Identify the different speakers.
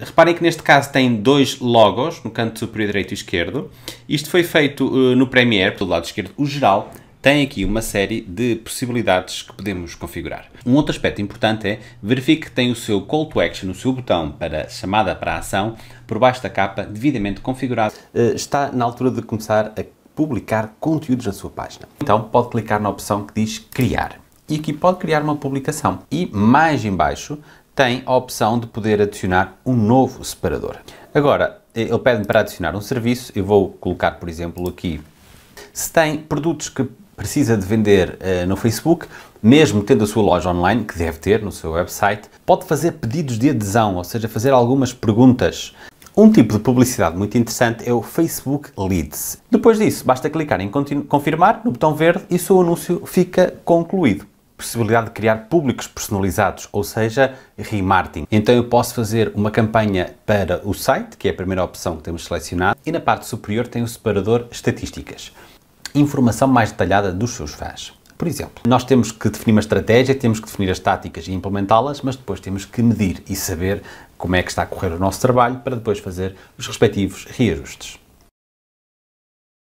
Speaker 1: Reparem que neste caso tem dois logos no canto superior direito e esquerdo. Isto foi feito uh, no Premiere, pelo lado esquerdo, o geral, tem aqui uma série de possibilidades que podemos configurar. Um outro aspecto importante é verifique que tem o seu call to action, o seu botão para chamada para a ação, por baixo da capa, devidamente configurado. Uh, está na altura de começar a publicar conteúdos na sua página. Então pode clicar na opção que diz criar. E aqui pode criar uma publicação. E mais embaixo tem a opção de poder adicionar um novo separador. Agora, ele pede-me para adicionar um serviço, eu vou colocar, por exemplo, aqui, se tem produtos que precisa de vender uh, no Facebook, mesmo tendo a sua loja online, que deve ter no seu website, pode fazer pedidos de adesão, ou seja, fazer algumas perguntas. Um tipo de publicidade muito interessante é o Facebook Leads. Depois disso, basta clicar em confirmar no botão verde e o seu anúncio fica concluído. Possibilidade de criar públicos personalizados, ou seja, remarketing. Então eu posso fazer uma campanha para o site, que é a primeira opção que temos selecionado, e na parte superior tem o separador Estatísticas informação mais detalhada dos seus fãs. Por exemplo, nós temos que definir uma estratégia, temos que definir as táticas e implementá-las, mas depois temos que medir e saber como é que está a correr o nosso trabalho para depois fazer os respectivos reajustes.